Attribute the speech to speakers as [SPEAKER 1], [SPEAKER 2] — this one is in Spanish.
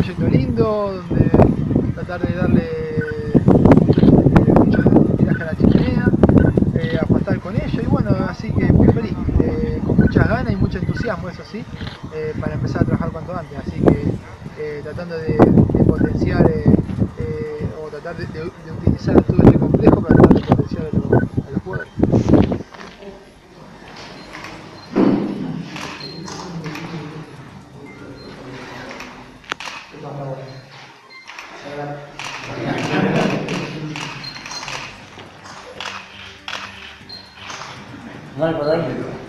[SPEAKER 1] proyecto lindo, donde tratar de darle eh, mucho a la chimenea, eh, apostar con ello y bueno, así que muy feliz, eh, con muchas ganas y mucho entusiasmo, eso sí, eh, para empezar a trabajar cuanto antes, así que eh, tratando de, de potenciar eh, o tratar de, de- de utilizar todo este complejo para vào đầu Nói
[SPEAKER 2] có đấy